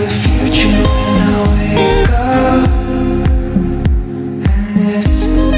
future when I wake up, and it's.